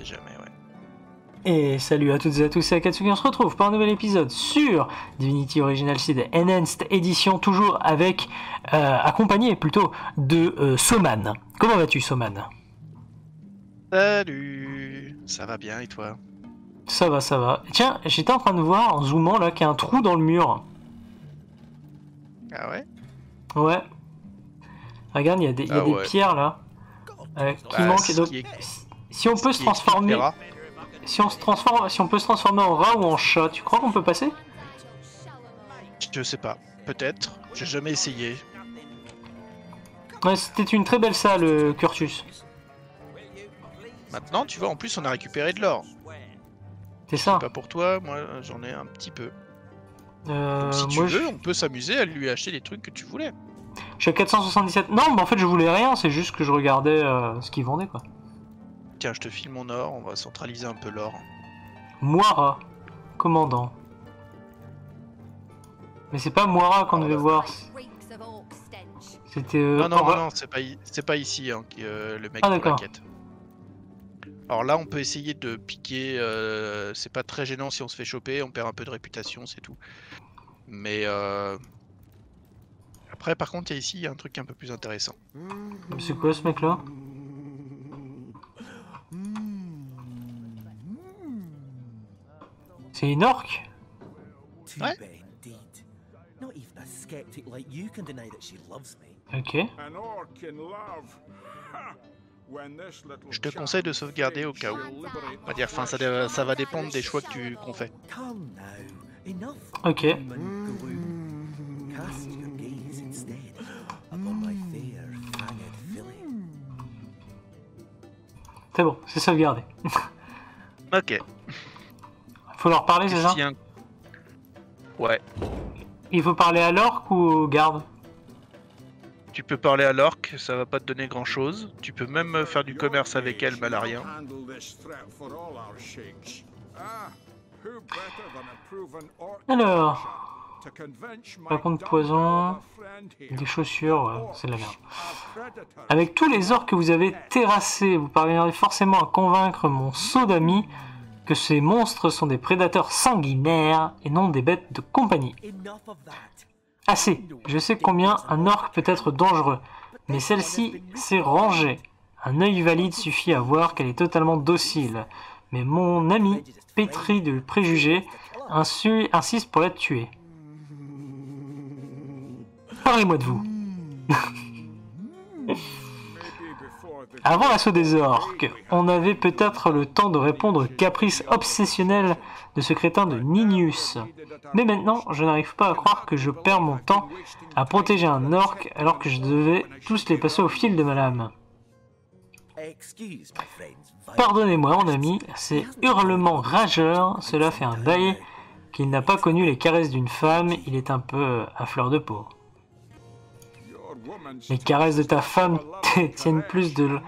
sait jamais, ouais. Et salut à toutes et à tous, c'est Akatsuki, on se retrouve pour un nouvel épisode sur Divinity Original Seed Enhanced Edition, toujours avec, euh, accompagné plutôt de euh, Soman. Comment vas-tu Soman? Salut Ça va bien et toi? Ça va, ça va. Tiens, j'étais en train de voir en zoomant là qu'il y a un trou dans le mur. Ah ouais? Ouais. Regarde, il y a des, il y a Ah des ouais. pierres là. euh, qui Bah, manquent. ce Donc, qui est- si on peut se transformer, si on se transforme, si on peut se transformer en rat ou en chat, tu crois qu'on peut passer? Je sais pas. Peut-être. J'ai jamais essayé. Ouais, c'était une très belle salle, euh, Curtus. Maintenant, tu vois, en plus, on a récupéré de l'or. C'est ça. Pas pour toi, moi, j'en ai un petit peu. Euh, Donc, si tu moi, je- veux, on peut s'amuser à lui acheter les trucs que tu voulais. Je suis à 477. Non, mais en fait, je voulais rien, c'est juste que je regardais euh, ce qu'ils vendaient, quoi. Tiens, je te file mon or, on va centraliser un peu l'or. Moira, commandant. Mais c'est pas Moira qu'on devait voir, c'était. euh, Non, non, non, non, c'est pas, pas ici hein, qui, euh, le mec Ah, qui d'accord. m'inquiète. Alors là, on peut essayer de piquer. euh, c'est pas très gênant si on se fait choper, on perd un peu de réputation, c'est tout. Mais euh, après, par contre, il y a ici il y a un truc un peu plus intéressant. C'est quoi ce mec-là C'est une orque Too Ouais. bad indeed. Not even a skeptic like you can deny that she loves me. Ok. An orc in love. Ha! When this little Je te conseille de sauvegarder au cas où. On va dire, enfin, ça, va dépendre des choix que tu qu'on fait. Ok. C'est bon, c'est sauvegardé. Ok. Faut leur parler, c'est ça un- Ouais. Il faut parler à l'orque ou au garde Tu peux parler à l'orque, ça va pas te donner grand chose. Tu peux même faire du commerce avec elle, mal à rien. Handle this threat for all our shakes. Who better than a proven orc Alors, contre, dumb poison, des chaussures, ouais, c'est de la merde. Avec tous les orques que vous avez terrassés, vous parviendrez forcément à convaincre mon saut d'ami ces monstres sont des prédateurs sanguinaires et non des bêtes de compagnie. Assez, je sais combien un orque peut être dangereux, mais celle-ci s'est rangée. Un œil valide suffit à voir qu'elle est totalement docile. Mais mon ami, pétri de préjugés, insiste pour la tuer. Parlez-moi de vous. Avant l'assaut des orques, on avait peut-être le temps de répondre au caprice obsessionnel de ce crétin de Ninius. Mais maintenant, je n'arrive pas à croire que je perds mon temps à protéger un orque alors que je devais tous les passer au fil de ma lame. Pardonnez-moi, mon ami, ces hurlements rageurs, cela fait un bail qu'il n'a pas connu les caresses d'une femme, il est un peu à fleur de peau. Les caresses de ta femme tiennent plus de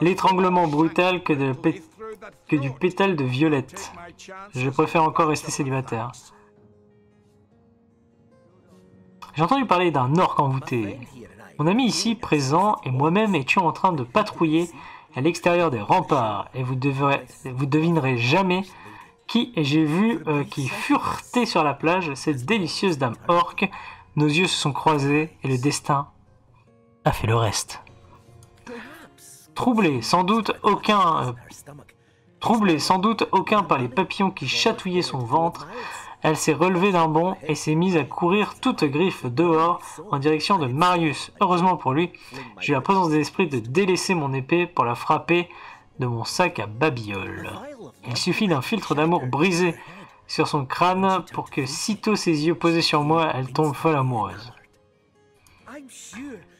l'étranglement brutal que, du pétale de violette. Je préfère encore rester célibataire. J'ai entendu parler d'un orque envoûté. Mon ami ici présent et moi-même étions en train de patrouiller à l'extérieur des remparts et vous, devrez, devinerez jamais qui j'ai vu euh, qui furetait sur la plage cette délicieuse dame orque. Nos yeux se sont croisés et le destin fait le reste. Troublé, sans doute aucun euh. Troublée sans doute aucun par les papillons qui chatouillaient son ventre, elle s'est relevée d'un bond et s'est mise à courir toute griffe dehors en direction de Marius. Heureusement pour lui, j'ai eu la présence d'esprit de délaisser mon épée pour la frapper de mon sac à babioles. Il suffit d'un filtre d'amour brisé sur son crâne pour que sitôt ses yeux posés sur moi, elle tombe folle amoureuse.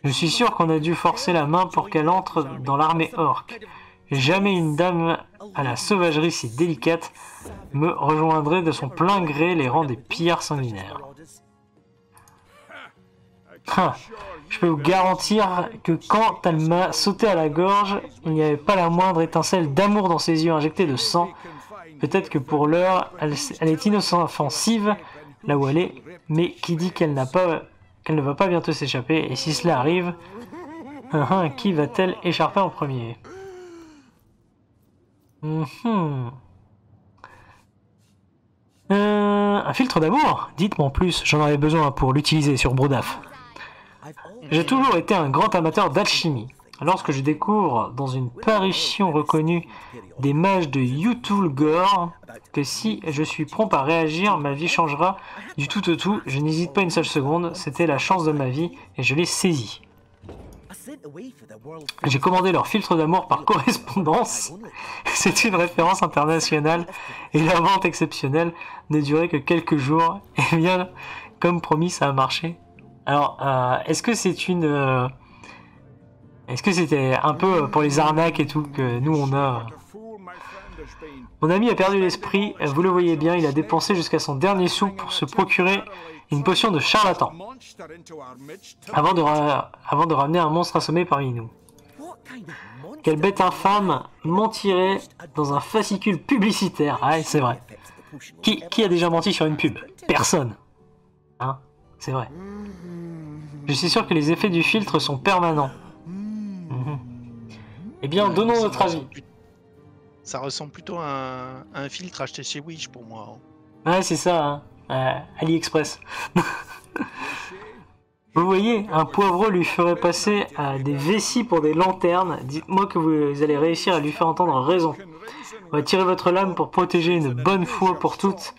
Je suis sûr qu'on a dû forcer la main pour qu'elle entre dans l'armée orque. Jamais une dame à la sauvagerie si délicate me rejoindrait de son plein gré les rangs des pillards sanguinaires. Ah, je peux vous garantir que quand elle m'a sauté à la gorge, il n'y avait pas la moindre étincelle d'amour dans ses yeux injectés de sang. Peut-être que pour l'heure, elle, elle est inoffensive là où elle est, mais qui dit qu'elle n'a pas, qu'elle ne va pas bientôt s'échapper, et si cela arrive, qui va-t-elle écharper en premier? Mhm. Euh, un filtre d'amour? Dites-moi en plus, j'en avais besoin pour l'utiliser sur Brodaf. J'ai toujours été un grand amateur d'alchimie. Lorsque je découvre dans une parution reconnue des mages de Yutulgore que si je suis prompt à réagir, ma vie changera du tout au tout, je n'hésite pas une seule seconde, c'était la chance de ma vie et je l'ai saisie. J'ai commandé leur filtre d'amour par correspondance. C'est une référence internationale et la vente exceptionnelle ne durait que quelques jours. Et bien, comme promis, ça a marché. Alors, euh, est-ce que c'est une... euh, Est-ce que c'était un peu pour les arnaques et tout que nous on a. Mon ami a perdu l'esprit, vous le voyez bien, il a dépensé jusqu'à son dernier sou pour se procurer une potion de charlatan, avant de, ramener un monstre assommé parmi nous. Quelle bête infâme mentirait dans un fascicule publicitaire. Ah, ouais, c'est vrai. qui a déjà menti sur une pub? Personne. Hein? C'est vrai. Je suis sûr que les effets du filtre sont permanents. Eh bien, donnons notre avis. Ça ressemble plutôt à un, à un filtre acheté chez Wish pour moi. Ouais, c'est ça, hein. Euh, AliExpress. Vous voyez, un poivreau lui ferait passer à des vessies pour des lanternes. Dites-moi que vous allez réussir à lui faire entendre raison. Retirez votre lame pour protéger une bonne fois pour toutes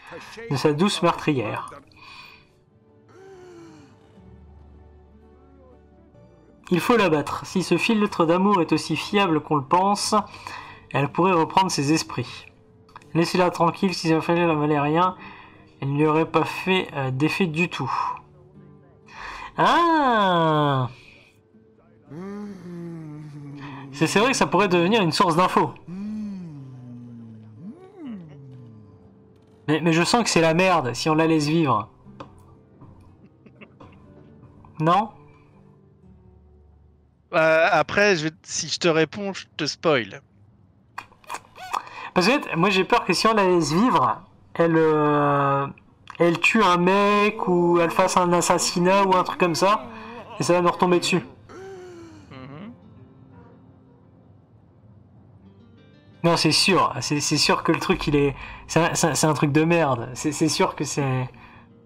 de sa douce meurtrière. Il faut l'abattre. Si ce filtre d'amour est aussi fiable qu'on le pense, elle pourrait reprendre ses esprits. Laissez-la tranquille, si ça fallait la valait rien, elle n'y aurait pas fait euh, d'effet du tout. Ah C'est c'est vrai que ça pourrait devenir une source d'infos. Mais, mais je sens que c'est la merde si on la laisse vivre. Non? Euh, après, je si je te réponds, je te spoil. Parce que moi j'ai peur que si on la laisse vivre, elle, euh, elle tue un mec ou elle fasse un assassinat ou un truc comme ça, et ça va nous retomber dessus. Mhm. Non, c'est sûr, c'est sûr que le truc il est. C'est un, truc de merde, c'est sûr que c'est.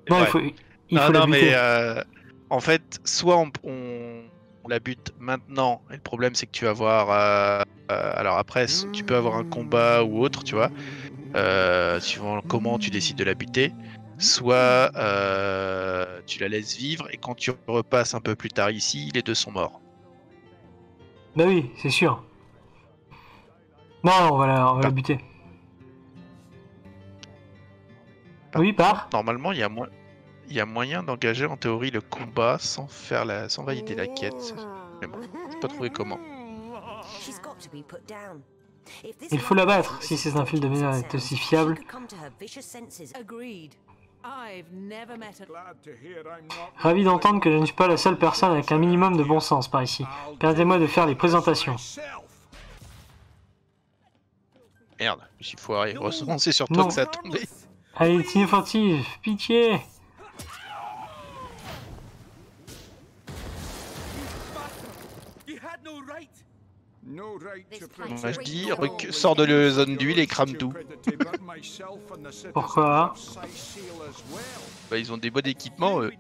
Non, il faut, il non, faut mais euh, en fait, soit on, on- on la bute maintenant, et le problème c'est que tu vas avoir. euh, euh, alors après, tu peux avoir un combat ou autre, tu vois, euh, suivant comment tu décides de la buter. Soit tu la laisses vivre, et quand tu repasses un peu plus tard ici, les deux sont morts. Bah oui, c'est sûr. Non, on va la, on va la buter. Oui, par Normalement, il y a moins. Il y a moyen d'engager en théorie le combat sans faire la, sans valider la quête. Mais bon, j'ai pas trouvé comment. Il faut la battre, si ces what infils de sounds, est aussi fiable. Ravi d'entendre que je ne suis pas la seule personne avec un minimum de bon sens par ici. Permettez-moi de faire les présentations. Merde, je suis foiré. C'est sur toi Non. que ça a tombé. Allez, c'est inoffensif, pitié No right to This Moi je dis, sors de la zone d'huile et crame tout. Pourquoi? Bah, ils ont des bons équipements, eux.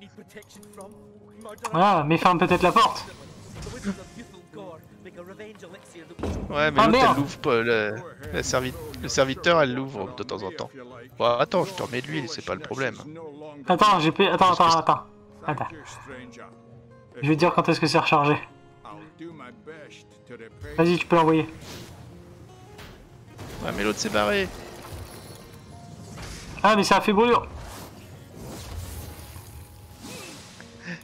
Ah, mais ferme peut-être la porte Ouais, mais Ah, l'autre, elle l'ouvre pas. Le, la servi- le serviteur, elle l'ouvre de temps en temps. Bon, attends, je te remets de l'huile, c'est pas le problème. Attends, j'ai. Attends, attends, attends. Attends, je vais te dire quand est-ce que c'est rechargé. Vas-y, tu peux l'envoyer. Ouais, mais l'autre s'est barré. Ah, mais ça a fait brûlure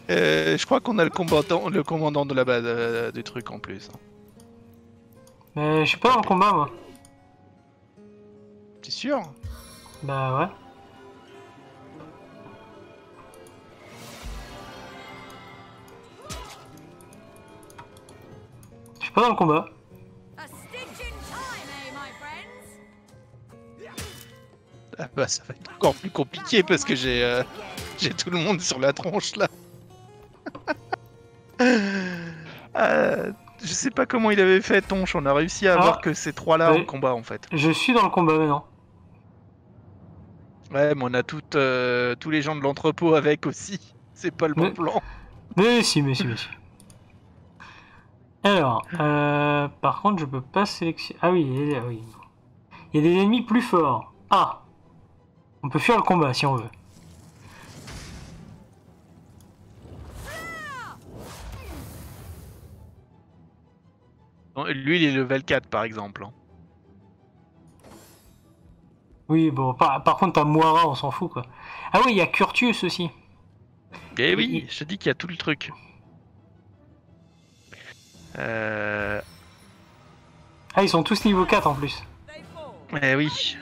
Euh, je crois qu'on a le commandant, le commandant de la base euh, du truc en plus. Mais je suis pas le combat, moi. T'es sûr? Bah ouais. Dans le combat. Eh? Ah bah, ça va être encore plus compliqué parce que j'ai euh, j'ai tout le monde sur la tronche là. Euh, je sais pas comment il avait fait, Tonche. On a réussi à Ah. avoir que ces trois-là Ouais. en combat en fait. Je suis dans le combat maintenant. Ouais, mais on a toutes, euh, tous les gens de l'entrepôt avec aussi. C'est pas le bon Mais- plan. Mais si, mais si, mais si. Alors, euh, par contre, je peux pas sélectionner. Ah oui, il y a- oui. Il y a des ennemis plus forts. Ah On peut fuir le combat si on veut. Lui, il est level 4 par exemple. hein. Oui, bon, par, par contre, t'as Moira, on s'en fout quoi. Ah oui, il y a Curtius aussi. Eh oui, Il- je te dis qu'il y a tout le truc. Euh... Ah, ils sont tous niveau 4 en plus. Eh oui.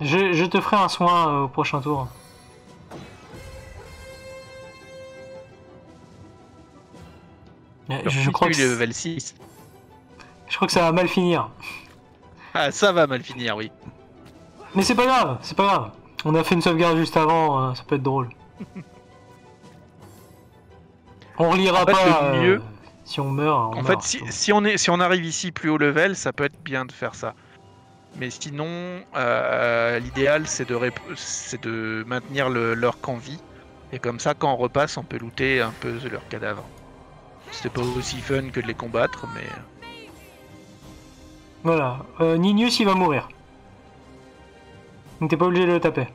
Je, je te ferai un soin euh, au prochain tour. Euh, Je, je crois que c- level 6. je crois que ça va mal finir. Ah, ça va mal finir, oui. Mais c'est pas grave, c'est pas grave. On a fait une sauvegarde juste avant, euh, ça peut être drôle. On En fait, pas le euh, mieux- si on meurt. on En meurt. fait, si, si on est, si on arrive ici plus haut level, ça peut être bien de faire ça. Mais sinon, euh, l'idéal c'est de, c'est de maintenir le, leur camp vie. Et comme ça, quand on repasse, on peut looter un peu leurs cadavres. C'était pas aussi fun que de les combattre, mais. Voilà, euh, Ninius il va mourir. Donc t'es pas obligé de le taper.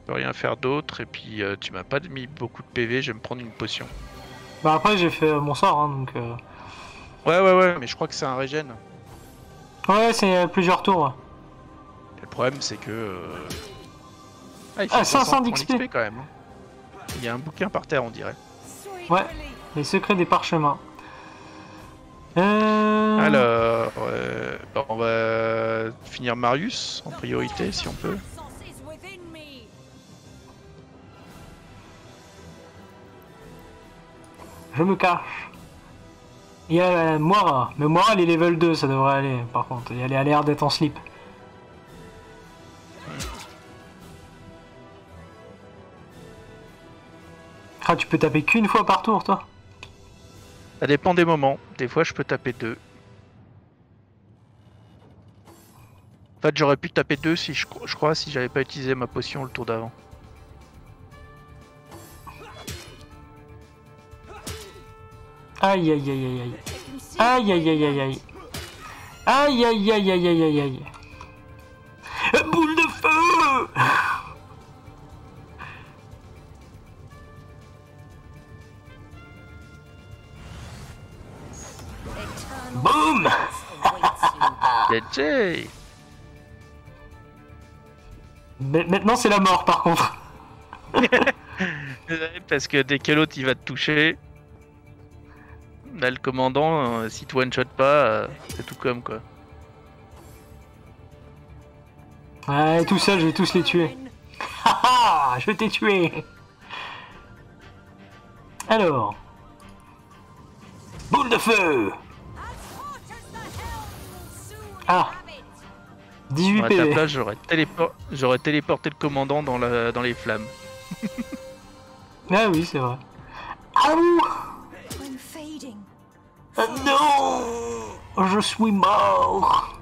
Je peux rien faire d'autre. Et puis, euh, tu m'as pas mis beaucoup de PV, je vais me prendre une potion. Bah après j'ai fait euh, mon sort, hein, donc... euh, Ouais, ouais, ouais, mais je crois que c'est un régène. Ouais, c'est euh, plusieurs tours. ouais. Le problème, c'est que. euh, Ah, il Ah, fait 500 points d'XP. quand même. hein. Il y a un bouquin par terre, on dirait. Ouais. Les secrets des parchemins. Euh... Alors, euh, on va finir Marius en priorité si on peut. Je me cache. Il y a euh, Moira. Mais Moira, elle est level 2, ça devrait aller, par contre. Elle a l'air d'être en slip. Ah, tu peux taper qu'une fois par tour, toi? Ça dépend des moments. Des fois, je peux taper deux. En fait, j'aurais pu taper deux si je, cro- je crois si j'avais pas utilisé ma potion le tour d'avant. Aïe, aïe, aïe, aïe, aïe. Aïe, aïe, aïe, aïe, aïe. Aïe, aïe, aïe, aïe, aïe, aïe, aïe. Awaits you. DJ Ma- Maintenant, c'est la mort, par contre. Parce que dès que l'autre il va te toucher, là le commandant, euh, si tu one shot pas, euh, c'est tout comme quoi. Ouais, tout seul, je vais tous les tuer. Haha, je t'ai tué. Alors. Boule de feu Ah. have it. 18 Moi, à ta PV. place, j'aurais télépor- j'aurais téléporté le commandant dans, la... dans les flammes. Ah oui, c'est vrai. Ah ouh I'm fading. Ah Non Je suis mort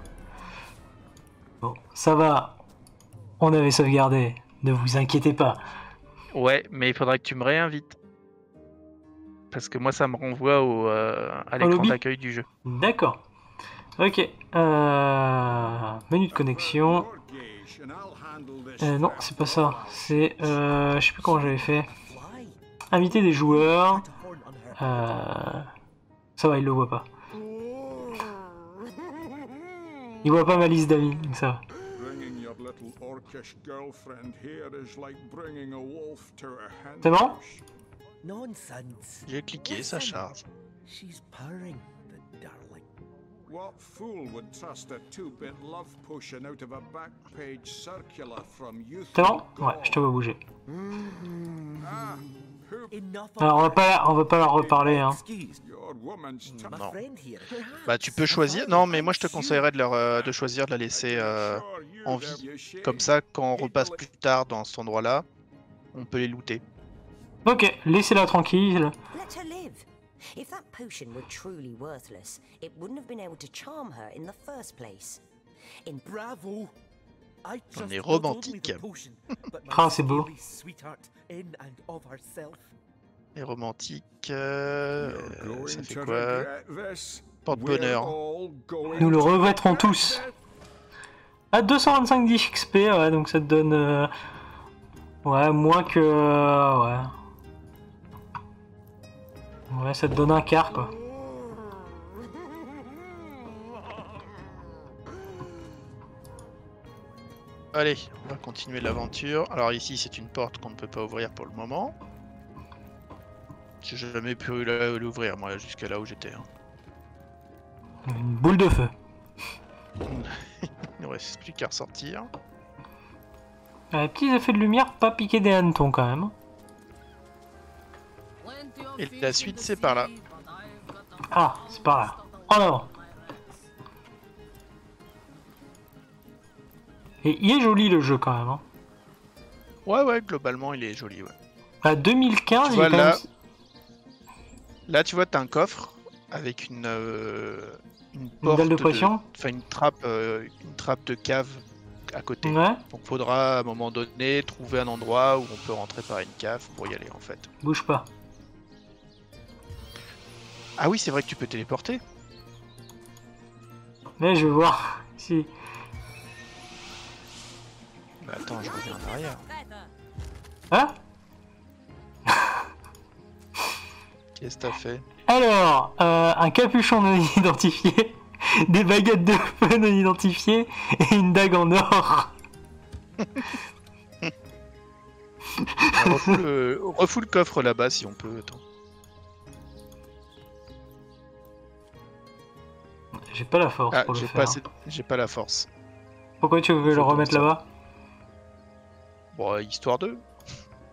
Bon, ça va. On avait sauvegardé. Ne vous inquiétez pas. Ouais, mais il faudrait que tu me réinvites. Parce que moi, ça me renvoie au, euh, à l'écran d'accueil du jeu. D'accord. Ok. Euh... Menu de connexion. Euh, non, c'est pas ça. C'est... Euh... Je sais plus comment j'avais fait. Inviter des joueurs. Euh... Ça va, il le voit pas. Il voit pas ma liste d'amis, donc ça va. Bringing your little orcish girlfriend here is like bringing a wolf to a hen C'est bon? J'ai cliqué, ça charge. What fool would trust a two-bit love potion out of a back page circular from youth? C'est bon Ouais, je te vois bouger. Ah, Alors on va her. pas, on va pas leur reparler, hein. Non. here. Bah tu peux choisir. Non, mais moi je te conseillerais de, leur, euh, de choisir de la laisser euh, en vie? Comme ça, quand on repasse plus tard dans cet endroit-là, on peut les looter. Ok, laissez-la tranquille. If that potion were truly worthless, it wouldn't have been able to charm her in the first place. In Bravo! I On est romantique. the potion, but my Ah, c'est beau. savoury sweetheart in and of herself. Les romantiques. euh, going ça fait quoi? Porte-bonheur. Nous le regret tous. À 225 d'XP, ouais, donc ça te donne. euh, Ouais, moins que. euh, Ouais. Ouais, ça te donne un quart, quoi. Allez, on va continuer l'aventure. Alors ici, c'est une porte qu'on ne peut pas ouvrir pour le moment. J'ai jamais pu l'ouvrir, moi, jusqu'à là où j'étais. hein. Une boule de feu. Il ne reste plus qu'à ressortir. Euh, petits effets de lumière, pas piquer des hannetons quand même. Et la suite, c'est par là. Ah, c'est par là. En avant. Et il est joli le jeu quand même. Hein. Ouais, ouais, globalement, il est joli, ouais. À 2015, Tu il vois, est là- même. Là, tu vois, t'as un coffre avec une, euh, une Une porte dalle de pression Enfin, une trappe, euh, une trappe de cave à côté. Ouais, Donc, faudra à un moment donné trouver un endroit où on peut rentrer par une cave pour y aller, en fait. bouge pas. Ah oui, c'est vrai que tu peux téléporter. Mais je veux voir si. Bah, attends, je reviens en arrière. Hein Qu'est-ce que t'as fait? Alors, euh, un capuchon non identifié, des baguettes de feu non identifiées et une dague en or. Refous, le... refous le coffre là-bas si on peut. Attends. J'ai pas la force Ah, pour le faire. pas, assez- j'ai pas la force. Pourquoi tu veux le remettre là-bas Bon, histoire de.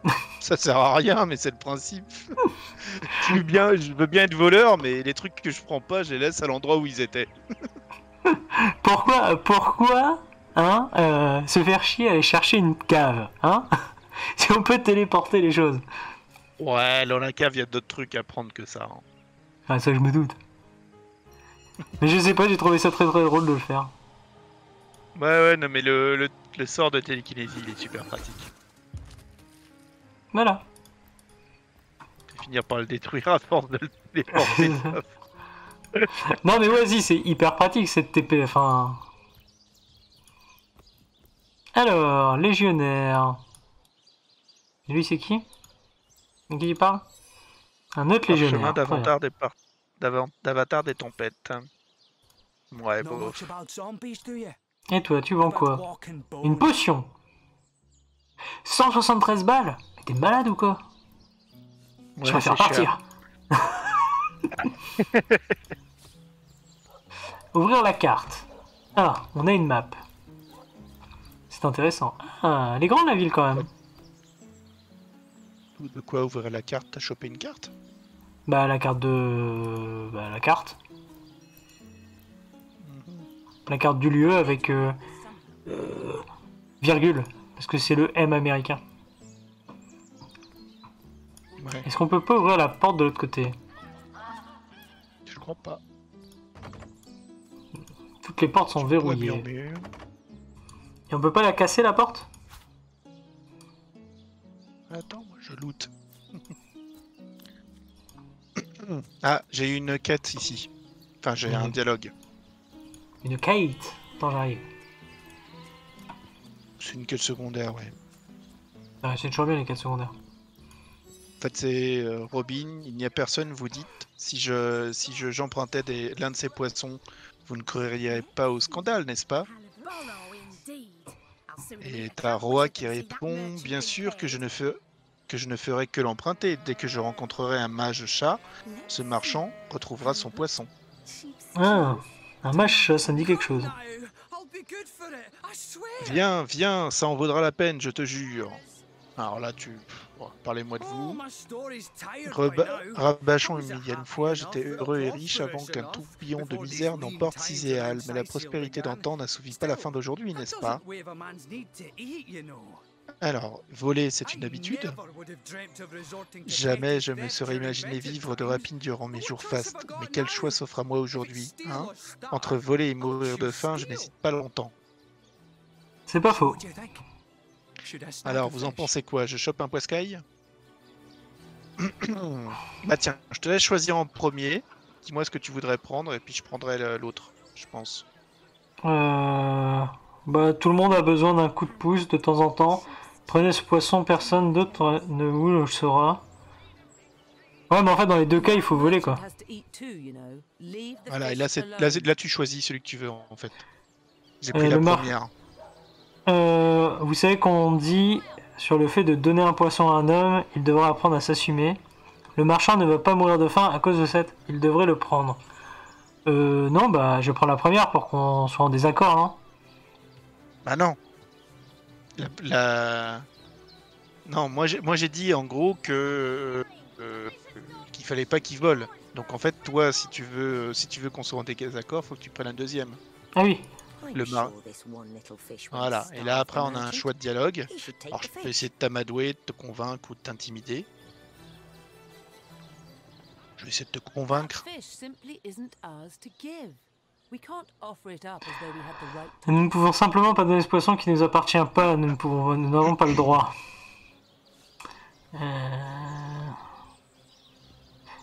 ça sert à rien, mais c'est le principe. je, veux bien, je veux bien être voleur, mais les trucs que je prends pas, je les laisse à l'endroit où ils étaient. Pourquoi, pourquoi, hein, euh, se faire chier à aller chercher une cave, hein Si on peut téléporter les choses. Ouais, dans la cave, il y a d'autres trucs à prendre que ça. hein. Ah, ça, je me doute. Mais je sais pas, j'ai trouvé ça très très drôle de le faire. Ouais, ouais, non, mais le, le, le sort de télékinésie, il est super pratique. Voilà. Je vais finir par le détruire à force de le déporter. le. Non, mais vas-y, c'est hyper pratique cette TP. Enfin. Alors, légionnaire. Lui, c'est qui? Qui il parle? Un autre Chemin légionnaire. très bien. d'avatar des, par- d'avan- d'avatar des tempêtes. Ouais, you? Et toi, tu vends quoi Une potion 173 balles Mais t'es malade ou quoi Je Ouais, cher. partir. Ouvrir la carte. Ah, on a une map. C'est intéressant. Ah, elle est grande la ville quand même. De quoi ouvrir la carte? T'as chopé une carte? Bah la carte de... Bah la carte. La carte du lieu avec... euh, euh, virgule. Parce que c'est le M américain. Ouais, Est-ce qu'on peut pas ouvrir la porte de l'autre côté? Je crois pas. Toutes les portes sont verrouillées. Et on peut pas la casser la porte? Attends, moi je loot. Ah, j'ai une quête ici. Enfin, j'ai un dialogue. Une Kate Attends, j'arrive. C'est une quête secondaire, ouais. Ah, c'est toujours bien les 4 secondaires. En fait, c'est euh, Robin, il n'y a personne, vous dites. Si je si je j'empruntais des- l'un de ces poissons, vous ne crieriez pas au scandale, n'est-ce pas? Et t'as Roa qui répond Bien sûr que je ne fais que je ne ferai que l'emprunter. Dès que je rencontrerai un mage chat, ce marchand retrouvera son poisson. Ah, un match, ça me dit quelque chose. Viens, viens, ça en vaudra la peine, je te jure. Alors là, tu. bon, Parlez-moi de vous. Reba-. Rabâchons une millième fois, j'étais heureux et riche avant qu'un tourbillon de misère n'emporte Ciséal, mais la prospérité d'antan n'assouvit pas la fin d'aujourd'hui, n'est-ce pas? Alors, voler, c'est une habitude? Jamais je me serais imaginé vivre de rapine durant mes jours fastes. Mais quel choix s'offre à moi aujourd'hui hein? Entre voler et mourir de faim, je n'hésite pas longtemps. C'est pas faux. Alors, vous en pensez quoi? Je chope un poiscaille? Bah tiens, je te laisse choisir en premier. Dis-moi ce que tu voudrais prendre et puis je prendrai l'autre, je pense. Euh, bah, tout le monde a besoin d'un coup de pouce de temps en temps. Prenez ce poisson, personne d'autre ne vous le saura. Ouais, mais en fait, dans les deux cas, il faut voler quoi. Voilà, et là, c'est, là, là, tu choisis celui que tu veux en fait. J'ai Euh, pris la première. Euh, vous savez qu'on dit sur le fait de donner un poisson à un homme, il devra apprendre à s'assumer. Le marchand ne va pas mourir de faim à cause de cette. Il devrait le prendre. Euh, non, bah, je prends la première pour qu'on soit en désaccord, non? Bah non. La, la- Non, moi j'ai, moi j'ai dit en gros que euh, qu'il fallait pas qu'il vole. Donc en fait, toi, si tu veux, si tu veux qu'on soit en désaccord, faut que tu prennes un deuxième. Ah oui. Le Voilà. Et là après, on a un choix de dialogue. Alors je peux essayer de t'amadouer, de te convaincre ou de t'intimider. Je vais essayer de te convaincre. Nous ne pouvons simplement pas donner ce poisson qui ne nous appartient pas. Nous ne pouvons, nous n'avons pas le droit. Euh,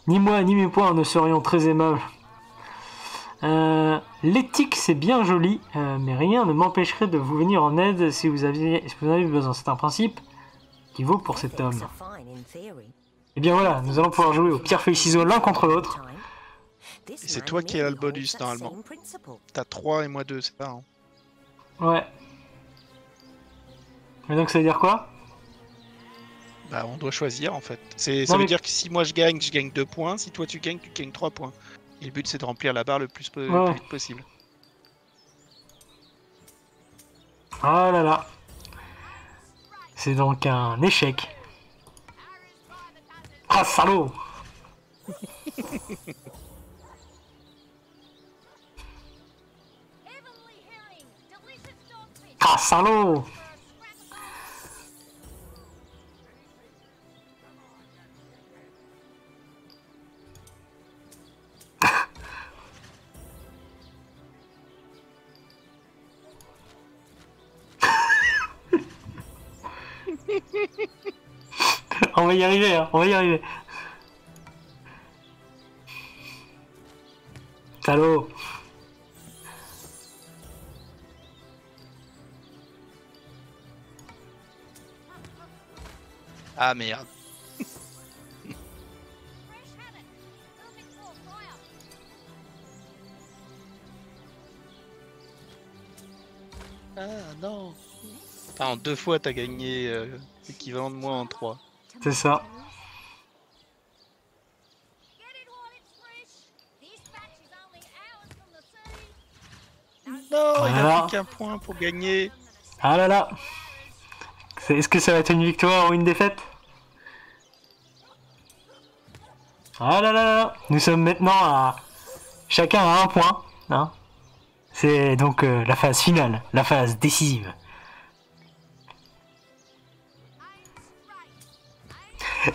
Ni moi ni mes poings ne serions très aimables. Euh, L'éthique c'est bien joli, euh, mais rien ne m'empêcherait de vous venir en aide si vous aviez, si vous en avez besoin. C'est un principe qui vaut pour cet homme. Et bien voilà, nous allons pouvoir jouer au pierre feuille ciseaux l'un contre l'autre. Et c'est toi qui as le bonus, normalement. T'as 3 et moi 2, c'est ça hein Ouais. Mais donc ça veut dire quoi? Bah on doit choisir en fait. C'est, Non, ça veut mais- dire que si moi je gagne, je gagne 2 points. Si toi tu gagnes, tu gagnes 3 points. Et le but c'est de remplir la barre le plus, po- le Ouais. plus vite possible. Ah là là. C'est donc un échec. Ah salaud Ah salaud On va y arriver, hein, on va y arriver. Salaud Ah merde. Ah non. Ah, en deux fois t'as gagné euh, l'équivalent de moi en 3. C'est ça. Non, il a plus qu'un point pour gagner. Ah là là Est-ce que ça va être une victoire ou une défaite? Ah là là là Nous sommes maintenant à... Chacun à un point. Hein C'est donc euh, la phase finale, la phase décisive.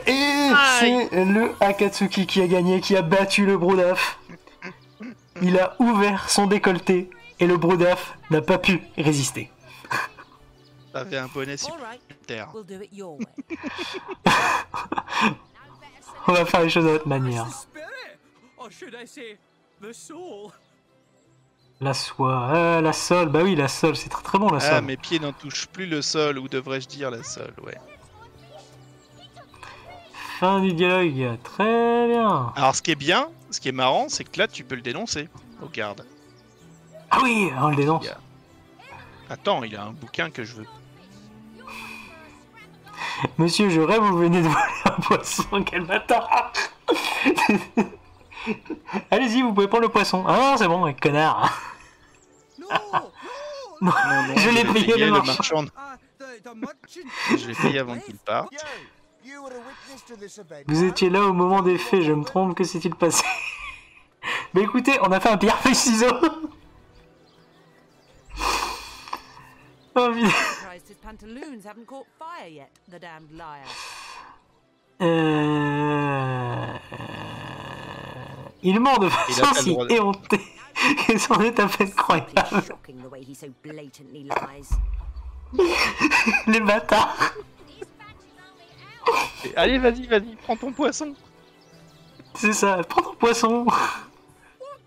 Et c'est le Akatsuki qui a gagné, qui a battu le Brodaf. Il a ouvert son décolleté et le Brodaf n'a pas pu résister. T'avais un bonnet supplémentaire. On va faire les choses de notre manière. The soul? La soie, euh, la sole, bah oui, la sole, c'est très très bon la Ah, sole. mes pieds n'en touchent plus le sol, ou devrais-je dire la sol, ouais. Fin du dialogue, très bien. Alors ce qui est bien, ce qui est marrant, c'est que là tu peux le dénoncer au garde. Ah oui, on le dénonce. Attends, il a un bouquin que je veux. Monsieur, je rêve, vous venez de voler un poisson, quel bâtard Allez-y, vous pouvez prendre le poisson. Ah non, c'est bon, connard. No, no, Non, Non, non, je l'ai payé le marchand. Je l'ai payé avant qu'il parte. Vous étiez là au moment des faits, je me trompe, que s'est-il passé? Mais écoutez, on a fait un pierre feuille ciseaux Oh putain pantaloons haven't caught fire yet, the damned liar. Euh... Il ment de Il a façon si de- éhontée que c'en est à peine Simply croyable. shocking the way he so blatantly lies. Les bâtards Et Allez, vas-y, vas-y, prends ton poisson. C'est ça, prends ton poisson What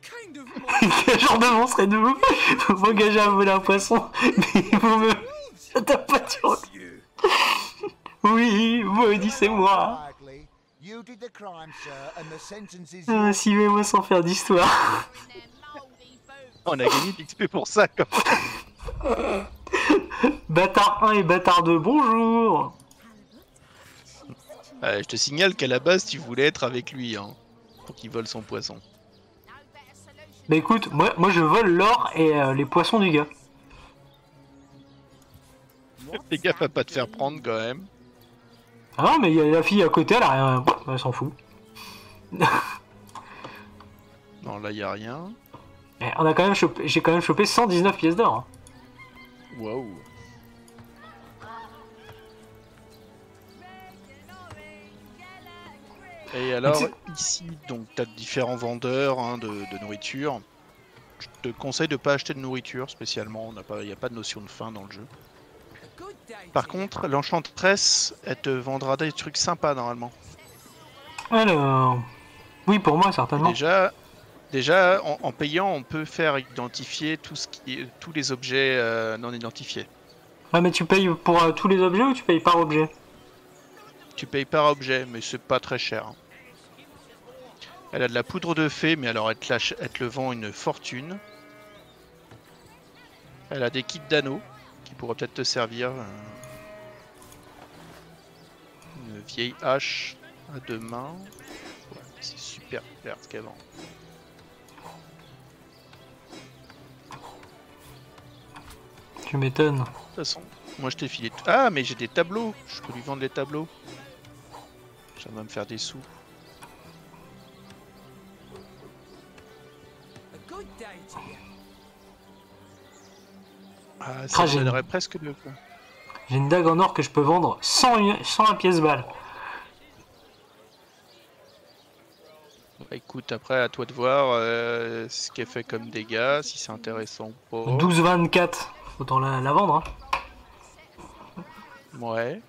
kind of monster? Quel genre de monstre êtes-vous? Vous m'engagez à voler un poisson, mais vous me... T'as pas de chance. Oui, sentence is Ah, yours. Suivez-moi sans faire d'histoire. On a gagné de l'XP pour ça, quand même. Bâtard 1 et bâtard 2, bonjour Euh, je te signale qu'à la base, tu voulais être avec lui, hein, pour qu'il vole son poisson. Bah écoute, moi, moi je vole l'or et euh, les poissons du gars. Fais gaffe à pas te faire prendre, quand même. Ah non, mais il y a la fille à côté, elle a rien... Elle s'en fout. Non, là, y a rien. On a quand même chopé... J'ai quand même chopé 119 pièces d'or. hein. Waouh. Et alors, ici, donc, t'as différents vendeurs hein, de, de nourriture. Je te conseille de pas acheter de nourriture spécialement, il n'y a pas de notion de faim dans le jeu. Par contre, l'enchantresse, elle te vendra des trucs sympas normalement. Alors... Oui, pour moi, certainement. Déjà, déjà en, en payant, on peut faire identifier tout ce qui tous les objets euh, non identifiés. Ouais, mais tu payes pour euh, tous les objets ou tu payes par objet? Tu payes par objet, mais c'est pas très cher. hein. Elle a de la poudre de fée, mais alors elle te, lâche- elle te le vend une fortune. Elle a des kits d'anneaux pourraient peut-être te servir. euh. Une vieille hache à deux mains. Ouais, c'est super clair ce vend. Tu m'étonnes. De toute façon, moi je t'ai filé. Ah, mais j'ai des tableaux. Je peux lui vendre les tableaux. Ça va me faire des sous. A good day to you. Ah, ça donnerait presque de. J'ai une dague en or que je peux vendre 101, 101 pièces balles. Bah, écoute, après à toi de voir euh, ce qu'elle fait comme dégâts, si c'est intéressant ou pas. 12,24. Autant la, la vendre. Hein. Ouais.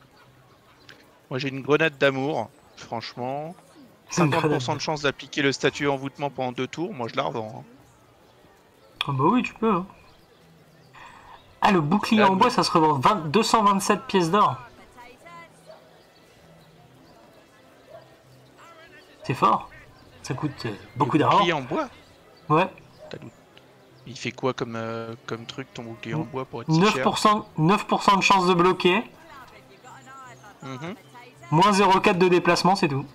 Moi j'ai une grenade d'amour, franchement. Une grenade. 50% de chance d'appliquer le statut envoûtement pendant deux tours, moi je la revends. hein. Ah bah oui, tu peux. hein. Ah, le bouclier en bois, ça se revend 20 227 pièces d'or. C'est fort. Ça coûte euh, beaucoup d'argent. bouclier en bois? Ouais. Il fait quoi comme, euh, comme truc ton bouclier en bois pour être si cher? 9%, 9% de chance de bloquer. Mhm. Moins 0,4 de déplacement, c'est tout.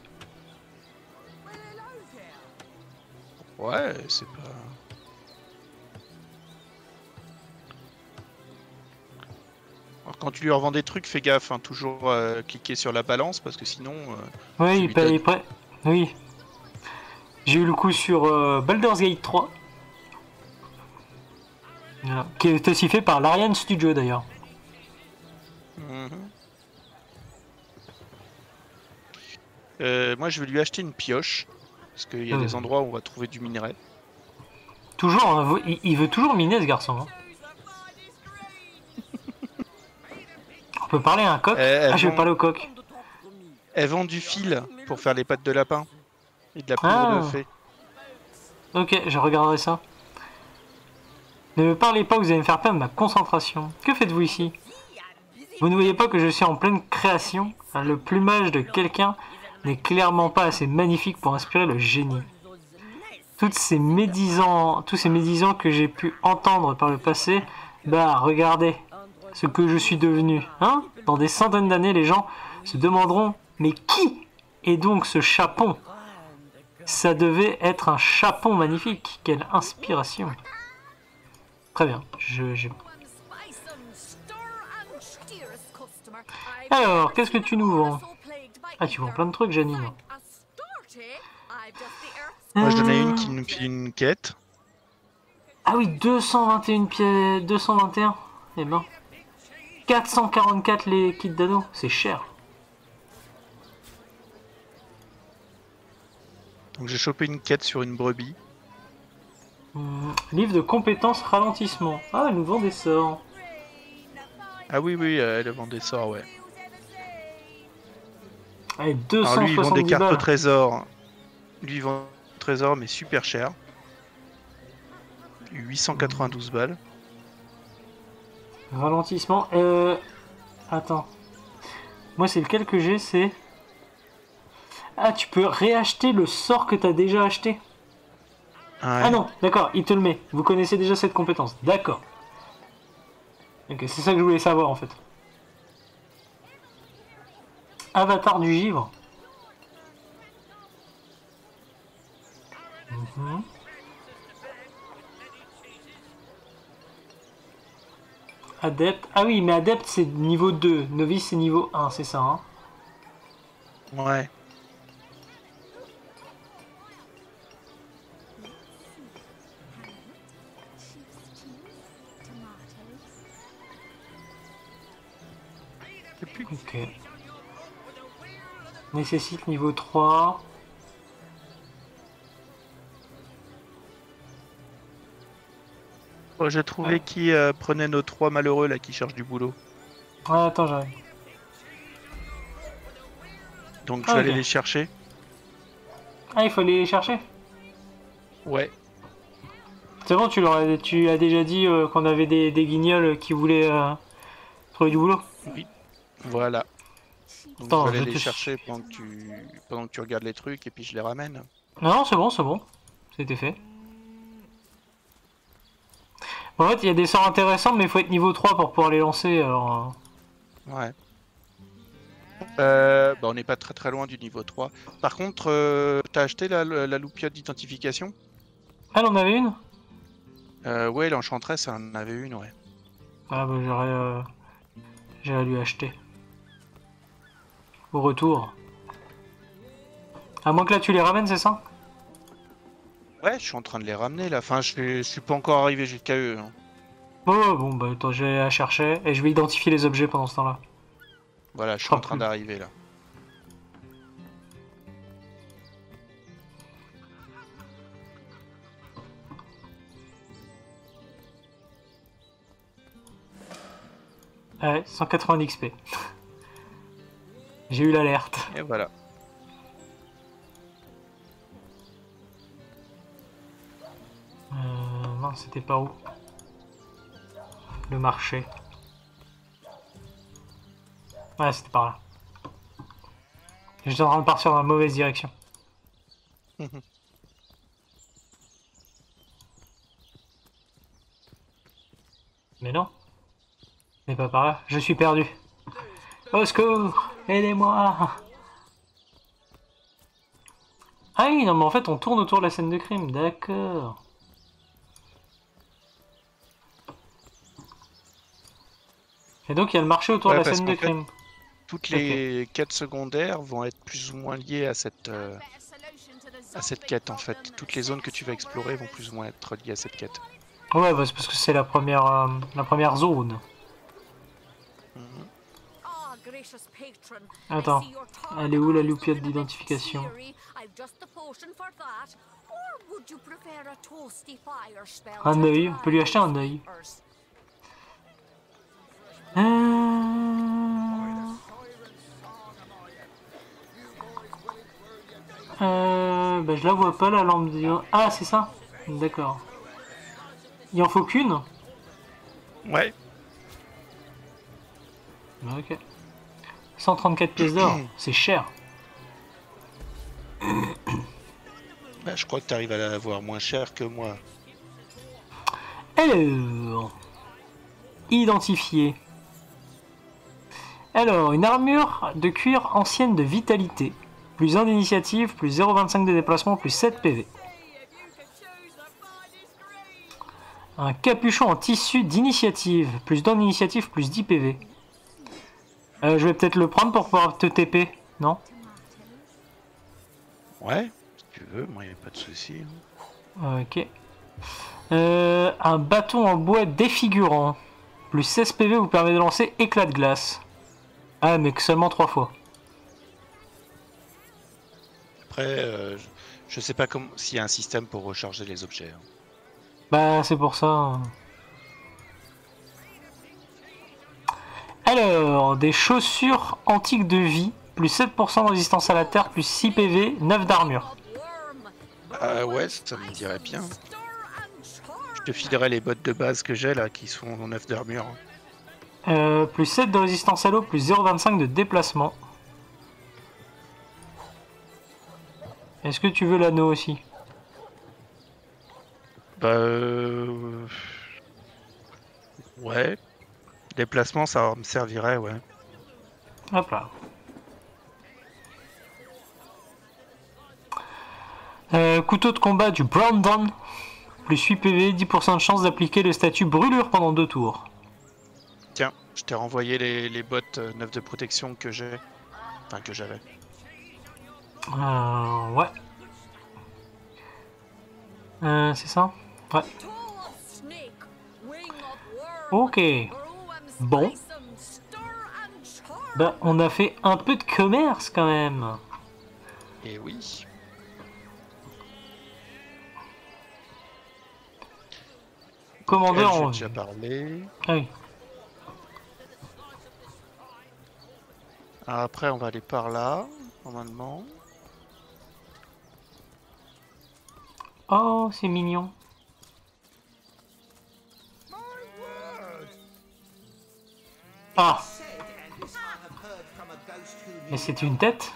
Ouais, c'est pas. Alors, quand tu lui revends des trucs, fais gaffe, hein, toujours euh, cliquer sur la balance parce que sinon. euh, Oui, il paye donnes. prêt. Oui. J'ai eu le coup sur euh, Baldur's Gate 3. Voilà. Qui est aussi fait par l'Ariane Studio d'ailleurs. mhm. Moi, je vais lui acheter une pioche parce qu'il y a Hmm. des endroits où on va trouver du minerai. Toujours, hein, il veut toujours miner ce garçon. hein. Parler à un coq Eh, Ah, je vais parler au coq. Elle vend du fil pour faire les pattes de lapin et de la poudre Ah. de fée. Ok, je regarderai ça. Ne me parlez pas, vous allez me faire perdre ma concentration. Que faites-vous ici? Vous ne voyez pas que je suis en pleine création? Le plumage de quelqu'un n'est clairement pas assez magnifique pour inspirer le génie. Toutes ces médisants, tous ces médisants que j'ai pu entendre par le passé, bah regardez ce que je suis devenu. Hein? Dans des centaines d'années, les gens se demanderont mais qui est donc ce chapon? Ça devait être un chapon magnifique. Quelle inspiration. Très bien. Je, je- Alors, qu'est-ce que tu nous vends? Ah, tu vends plein de trucs, Janine. Moi, je donnais une Euh, qui nous file une quête. Ah oui, 221 pieds... 221 Eh ben... 444 les kits d'anneaux, c'est cher. Donc j'ai chopé une quête sur une brebis. Hmm, livre de compétences ralentissement. Ah, elle nous vend des sorts. Ah oui, oui, euh, elle vend des sorts, ouais. Allez, Alors lui, il vend des 270 cartes au trésor. Lui, il vend au trésor, mais super cher. 892 balles. Ralentissement. Euh... Attends. Moi, c'est lequel que j'ai, c'est... Ah, tu peux réacheter le sort que t'as déjà acheté. Ouais. Ah non, d'accord, il te le met. Vous connaissez déjà cette compétence. D'accord. Ok, c'est ça que je voulais savoir en fait. Avatar du givre. Mhm. Adepte. Ah oui, mais adepte c'est niveau 2. Novice c'est niveau 1, c'est ça. Hein? Ouais. Ok. Nécessite niveau 3. Oh, j'ai trouvé qui euh, prenait nos trois malheureux là qui cherchent du boulot. Ah, attends, j'arrive. Donc je Ah, vais ok. aller les chercher. Ah, il faut aller les chercher? Ouais. C'est bon, tu, leur as, tu as déjà dit euh, qu'on avait des, des guignols qui voulaient euh, trouver du boulot? Voilà. Donc Attends, je vais je aller les chercher pendant que, tu... pendant que tu regardes les trucs et puis je les ramène. Non, non, c'est bon, c'est bon. C'était fait. En fait, il y a des sorts intéressants, mais il faut être niveau 3 pour pouvoir les lancer. Alors, Ouais. Euh, bah, on n'est pas très très loin du niveau 3. Par contre, euh, t'as acheté la, la loupiote d'identification? Euh. Ah, elle en avait une? Euh, Ouais, l'enchanteresse, elle en avait une, ouais. Ah, bah j'aurais. euh, J'aurais lui acheter. Au retour. À moins que là tu les ramènes, c'est ça? Ouais, je suis en train de les ramener là. Enfin, je, suis- je suis pas encore arrivé jusqu'à eux. hein. Oh, bon, bah attends, je vais la chercher et je vais identifier les objets pendant ce temps-là. Voilà, je suis en train d'arriver là. Ouais, 180 XP. J'ai eu l'alerte. Et voilà. Euh, non, c'était pas où Le marché. Ouais, c'était par là. J'étais en train de partir dans la mauvaise direction. Mais non. Mais pas par là. Je suis perdu. Au secours Aidez-moi Ah oui, non, mais en fait, on tourne autour de la scène de crime. D'accord. Et donc, il y a le marché autour Ouais, de la scène de fait- crime. Toutes les quêtes secondaires vont être plus ou moins liées à cette, euh, à cette quête en fait. Toutes les zones que tu vas explorer vont plus ou moins être liées à cette quête. Ouais, bah, c'est parce que c'est la première, euh, la première zone. Attends, elle est où, la loupiote d'identification? Un œil, on peut lui acheter un œil. Euh... Euh, bah, je la vois pas la lampe de... Ah, c'est ça D'accord. Il en faut qu'une? Ouais. Ok. 134 pièces d'or, c'est cher. Bah, je crois que tu arrives à l'avoir moins cher que moi. Alors, identifier. Alors, une armure de cuir ancienne de vitalité. Plus 1 d'initiative, plus 0,25 de déplacement, plus 7 PV. Un capuchon en tissu d'initiative. Plus 1 d'initiative, plus 10 PV. Euh, je vais peut-être le prendre pour pouvoir te TP, non? Ouais, si tu veux, moi y a pas de souci. hein. Ok. Euh, un bâton en bois défigurant. Plus 16 PV vous permet de lancer éclat de glace. Ah, mais que seulement 3 fois. Après, euh, je- sais pas comment s'il y a un système pour recharger les objets. hein. Bah, c'est pour ça. Alors, des chaussures antiques de vie. Plus 7% de résistance à la terre, plus 6 PV, 9 d'armure. Ah ouais, ça me dirait bien. Je te filerai les bottes de base que j'ai là, qui sont en 9 d'armure. Euh, plus 7 de résistance à l'eau, plus 0,25 de déplacement. Est-ce que tu veux l'anneau aussi? Bah... euh, Ouais. Déplacement, ça me servirait, ouais. Hop là. Euh, couteau de combat du Brandon. Plus 8 PV, 10% de chance d'appliquer le statut brûlure pendant deux tours. Je t'ai renvoyé les, les bottes euh, 9 de protection que j'ai. Enfin, que j'avais. Euh, ouais. Euh, c'est ça Ouais. Ok. Bon. Bah, on a fait un peu de commerce quand même. Et oui. Commandeur, j'ai déjà parlé. Ah oui. Alors après, on va aller par là, normalement. Oh, c'est mignon. Ah, mais c'est une tête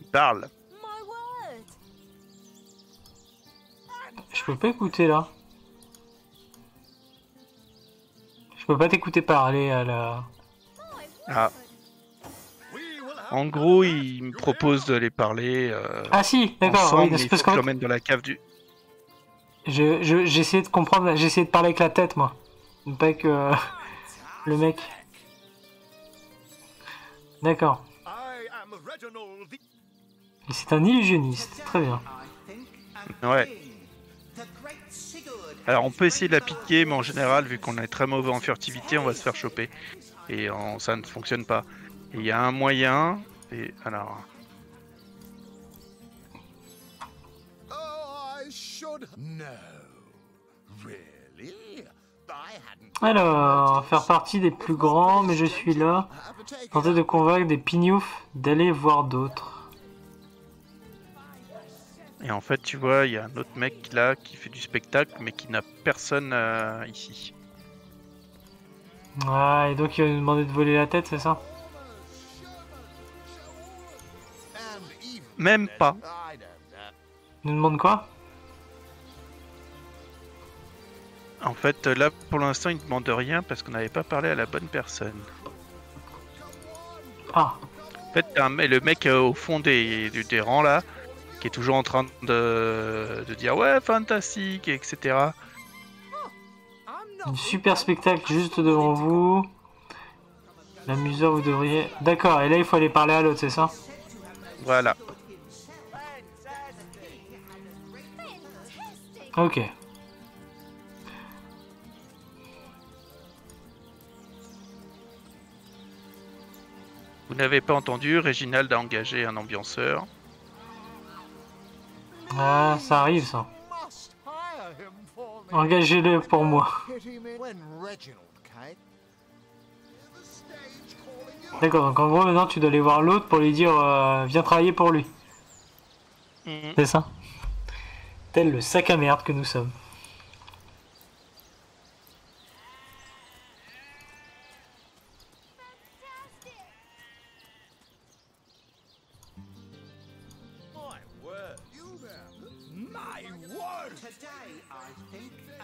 Il parle. Je peux pas écouter là. Je peux pas t'écouter parler à la... Ah. En gros, il me propose d'aller parler. Euh, Ah si, d'accord, oui, mais il parce faut que je l'emmène dans la cave du. je, je, j'ai essayé de comprendre, j'ai essayé de parler avec la tête moi. Pas que euh, le mec. D'accord. C'est un illusionniste, très bien. Ouais. Alors, on peut essayer de la piquer, mais en général, vu qu'on est très mauvais en furtivité, on va se faire choper. Et ça ne fonctionne pas. Il y a un moyen. Et alors. Oh. Alors, faire partie des plus grands, mais je suis là. Tenter de convaincre des pignoufs d'aller voir d'autres. Et en fait, tu vois, il y a un autre mec là qui fait du spectacle, mais qui n'a personne euh, ici. Ah, et donc il va nous demander de voler la tête, c'est ça? Même pas. Il nous demande quoi En fait, là, pour l'instant, il ne demande rien parce qu'on n'avait pas parlé à la bonne personne. Ah, En fait, le mec euh, au fond des, des rangs là, qui est toujours en train de, de dire ouais, fantastique, etc. un super spectacle juste devant vous. L'amuseur, vous devriez... D'accord, et là il faut aller parler à l'autre, c'est ça? Voilà. Ok. Vous n'avez pas entendu, Réginald a engagé un ambianceur. Ah, ça arrive ça. Engagez-le pour moi. D'accord, donc en gros maintenant tu dois aller voir l'autre pour lui dire euh, viens travailler pour lui. Mhm. C'est ça? Tel le sac à merde que nous sommes.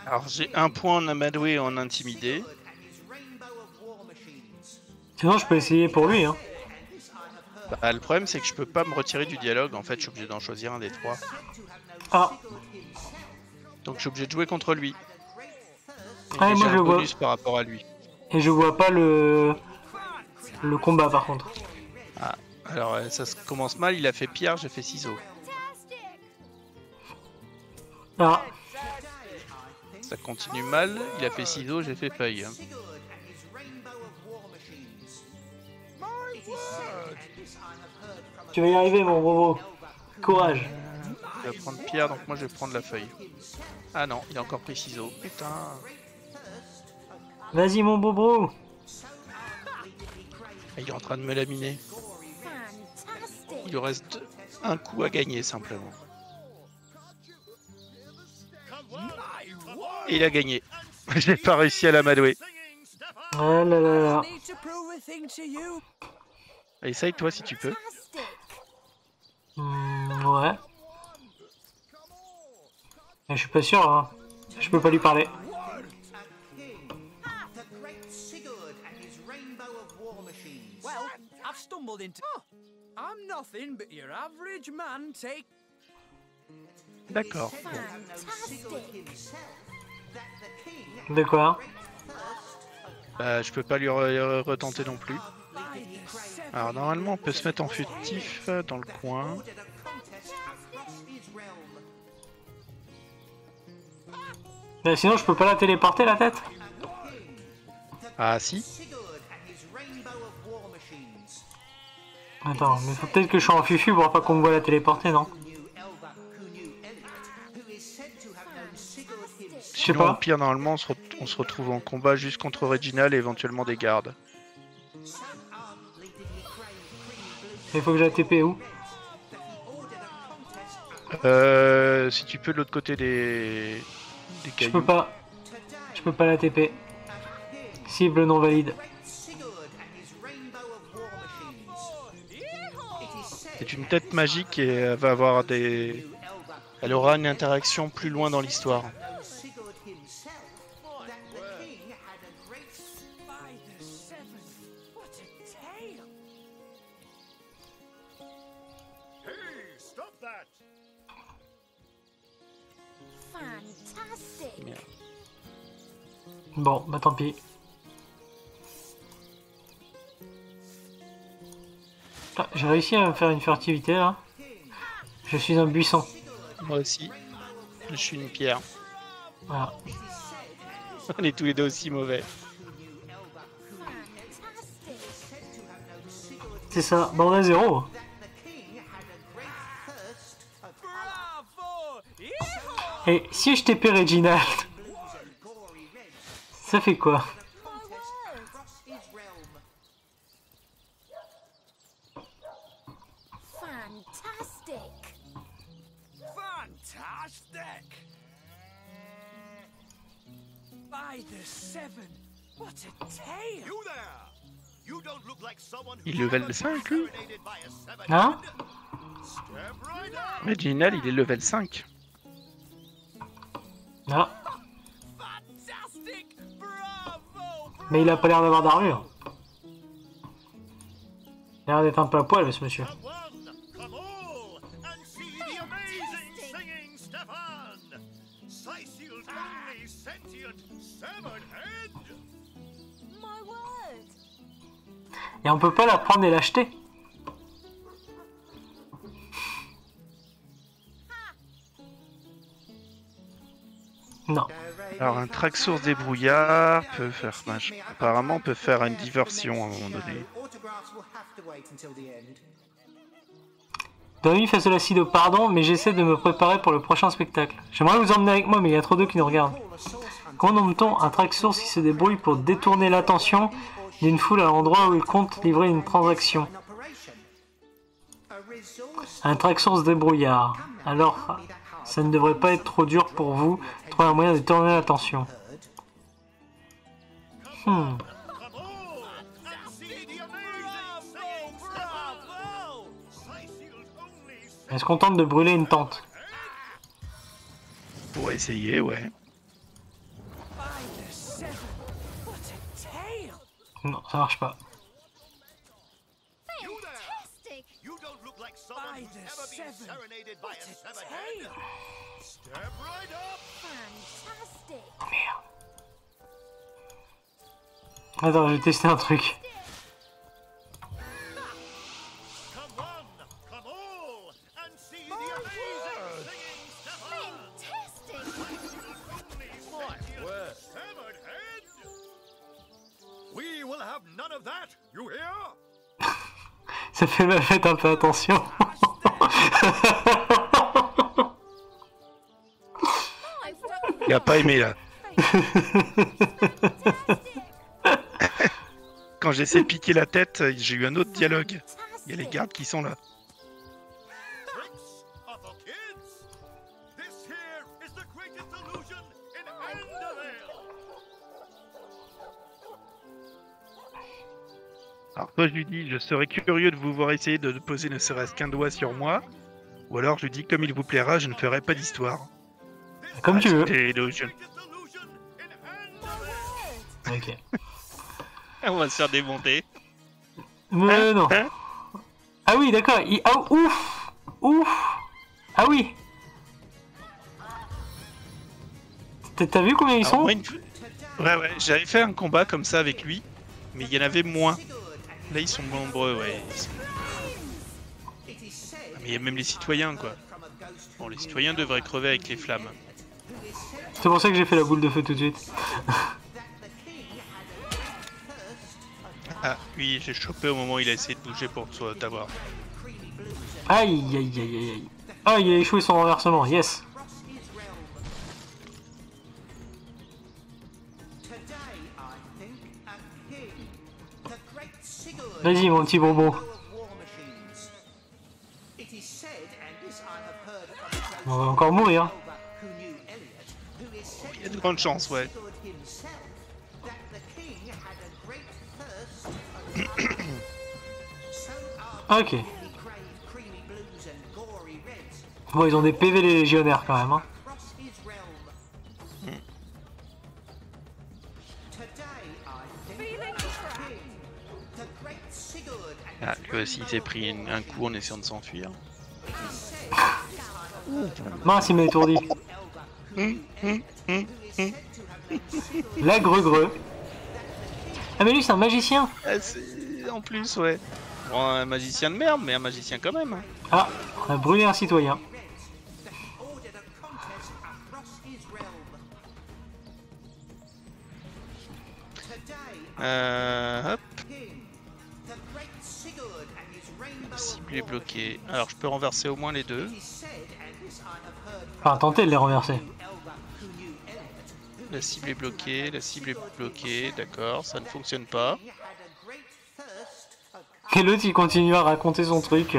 Alors j'ai un point en amadoué et en intimidé. Sinon je peux essayer pour lui. Hein. Bah, le problème c'est que je peux pas me retirer du dialogue, en fait je suis obligé d'en choisir un des trois. Ah, Donc je suis obligé de jouer contre lui. Et Ah, j'ai moi, un je le vois. bonus par rapport à lui. et je vois pas le... le combat par contre. Alors euh, ça se commence mal, il a fait pierre, j'ai fait ciseaux. Ah, Ça continue mal, il a fait ciseaux, j'ai fait feuille. Tu vas y arriver mon Bobo. Courage. Il va prendre pierre, donc moi je vais prendre la feuille. Ah non, il a encore pris ciseaux. Putain. Vas-y mon Bobo. Ah, Il est en train de me laminer. Il lui reste un coup à gagner simplement. Et il a gagné. J'ai pas réussi à l'amadouer. Ah là là là. Essaye toi si tu peux. Fantastic. Hmm, ouais. Mais je suis pas sûr, hein. Je peux pas lui parler. D'accord. De quoi? Bah, je peux pas lui re- retenter non plus. Alors normalement on peut se mettre en furtif euh, dans le coin. Bah, Sinon je peux pas la téléporter la tête Ah si. Attends, mais faut peut-être que je sois en fufu pour pas qu'on me voit la téléporter, non. Je sais Sinon, au pas. pire normalement on se, re- on se retrouve en combat juste contre Reginald et éventuellement des gardes. Il faut que je la TP où Euh, si tu peux de l'autre côté des, des Je peux pas. Je peux pas la TP. Cible non valide. C'est une tête magique et elle va avoir des. Elle aura une interaction plus loin dans l'histoire. Bon, bah tant pis. Ah, J'ai réussi à me faire une furtivité là. Je suis un buisson. Moi aussi. Je suis une pierre. Voilà. On est tous les deux aussi mauvais. C'est ça. Bah on a zéro. Et si je TP Reginald, ça fait quoi Il who's level ever 5 lui Hein! Reginald il est level 5. Ah. Mais il a pas l'air d'avoir d'armure. Il a l'air d'être un peu à poil ce monsieur. Et on peut pas la prendre et l'acheter Alors un track source des brouillards peut faire. ben, Apparemment peut faire une diversion à un moment donné. Domi face à l'acide pardon, mais j'essaie de me préparer pour le prochain spectacle. J'aimerais vous emmener avec moi, mais il y a trop d'eux qui nous regardent. Comment nomme-t-on un track source qui se débrouille pour détourner l'attention d'une foule à l'endroit où il compte livrer une transaction? Un track source débrouillard. Alors, ça ne devrait pas être trop dur pour vous trouver un moyen de détourner l'attention. Hmm. Elle se contente de brûler une tente? Pour essayer, ouais. Non, ça marche pas. By serenaded by a. Step right up! Fantastic! Ah, attends, je vais un truc. Ça fait ma fête un peu attention. Il a pas aimé là. Quand j'essaie de piquer la tête, j'ai eu un autre dialogue. Il y a les gardes qui sont là. Alors toi je lui dis, je serais curieux de vous voir essayer de poser ne serait-ce qu'un doigt sur moi. Ou alors je lui dis, comme il vous plaira, je ne ferai pas d'histoire. Comme tu veux. Ok. On va se faire démonter. Mais non. Hein Ah oui, d'accord. il- Ah, ouf Ouf Ah oui T'as- vu combien ils sont moi, une fois- Ouais, ouais, j'avais fait un combat comme ça avec lui, mais il y en avait moins. Là, ils sont nombreux, ouais. ils sont- Mais il y a même les citoyens, quoi. Bon, les citoyens devraient crever avec les flammes. C'est pour ça que j'ai fait la boule de feu tout de suite. Ah, oui, j'ai chopé au moment où il a essayé de bouger pour t'avoir. Aïe, aïe, aïe, aïe, aïe. Ah, il a échoué son renversement, yes. Vas-y, mon petit bonbon. On va encore mourir. Il y a de grandes chances, ouais. Ok. Bon, ils ont des PV les légionnaires quand même. Hein. Ah, lui aussi, il s'est pris un coup en essayant de s'enfuir. Mince, il m'a étourdi. La greu-greu. Ah, mais lui, c'est un magicien. Ah, en plus, ouais. Bon, un magicien de merde, mais un magicien quand même. hein. Ah, on a brûlé un citoyen. Euh, hop. La cible est bloquée. Alors, je peux renverser au moins les deux. Enfin, tentez de les renverser. La cible est bloquée, la cible est bloquée, d'accord, ça ne fonctionne pas. Et l'autre, il continue à raconter son truc.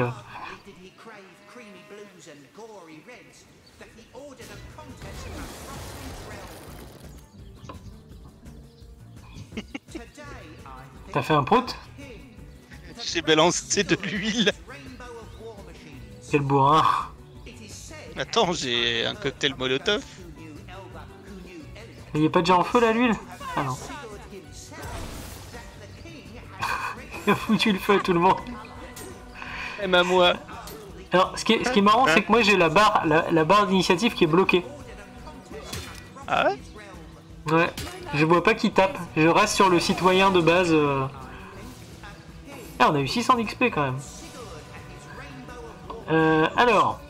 T'as fait un prout J'ai balancé de l'huile. Quel bourrin. Attends, j'ai un cocktail molotov. Il est pas déjà en feu là, l'huile? Ah non. Il a foutu le feu à tout le monde. Même à moi. Alors, ce qui est, ce qui est marrant, c'est que moi j'ai la barre, la, la barre d'initiative qui est bloquée. Ah ouais? Ouais. Je vois pas qui tape. Je reste sur le citoyen de base. euh. Ah, on a eu 600 d'XP quand même. Euh, alors.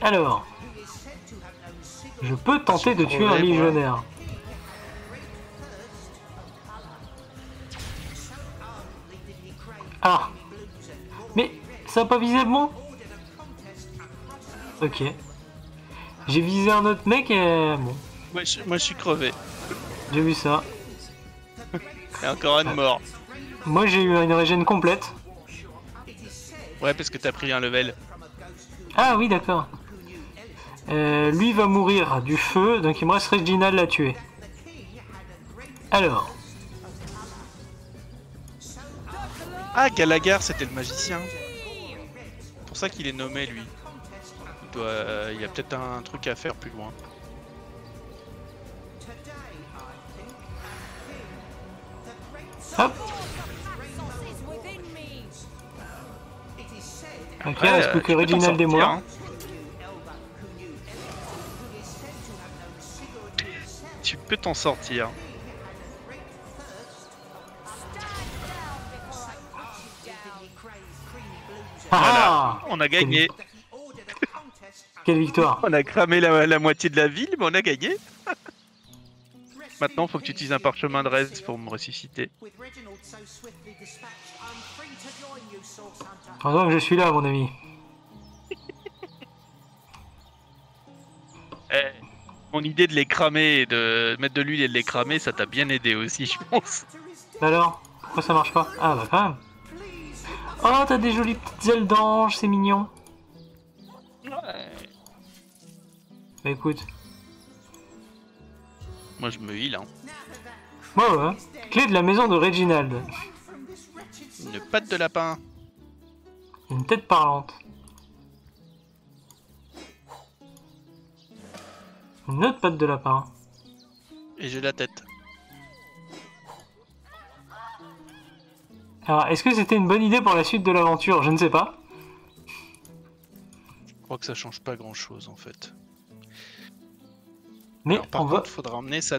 Alors. Je peux tenter de tuer un moi. légionnaire. Ah. Mais ça a pas visé le bon Ok. J'ai visé un autre mec et bon, moi je, moi, je suis crevé. j'ai vu ça. A encore un mort. Moi j'ai eu une régène complète. Ouais, parce que t'as pris un level. Ah oui, d'accord. Euh, lui va mourir du feu, donc il me reste Reginald la tuer. Alors, Ah, Galagar, c'était le magicien. C'est pour ça qu'il est nommé, lui. Il, doit, euh, il y a peut-être un truc à faire plus loin. hop, ok, il Ouais, reste euh, plus tu que t'en Reginald moi. hein. Tu peux t'en sortir. Ah, On a gagné. Quelle victoire On a cramé la, la moitié de la ville, mais on a gagné. Maintenant, faut que tu utilises un parchemin de reste pour me ressusciter. Heureusement que je suis là, mon ami. Mon idée de les cramer et de mettre de l'huile et de les cramer, ça t'a bien aidé aussi, je pense. Alors Pourquoi ça marche pas Ah bah quand même. Oh, t'as des jolies petites ailes d'ange, c'est mignon. Bah écoute, Moi, je me heal, hein. ouais ouais. Clé de la maison de Reginald. Une patte de lapin. Une tête parlante. Une autre patte de lapin. Et j'ai la tête. Alors, est-ce que c'était une bonne idée pour la suite de l'aventure? Je ne sais pas. Je crois que ça change pas grand chose en fait. Mais Alors, par on va... contre, faudra emmener sa...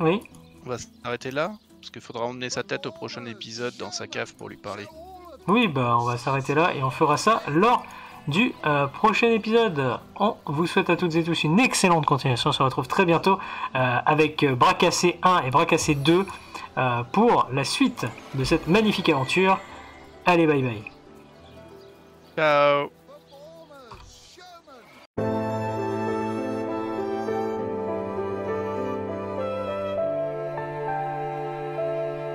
Oui. On va s'arrêter là. Parce qu'il faudra emmener sa tête au prochain épisode dans sa cave pour lui parler. Oui, bah on va s'arrêter là et on fera ça lors du euh, prochain épisode. On vous souhaite à toutes et tous une excellente continuation. On se retrouve très bientôt euh, avec euh, Bras Cassé 1 et Bras Cassé 2 euh, pour la suite de cette magnifique aventure. Allez, bye bye. Ciao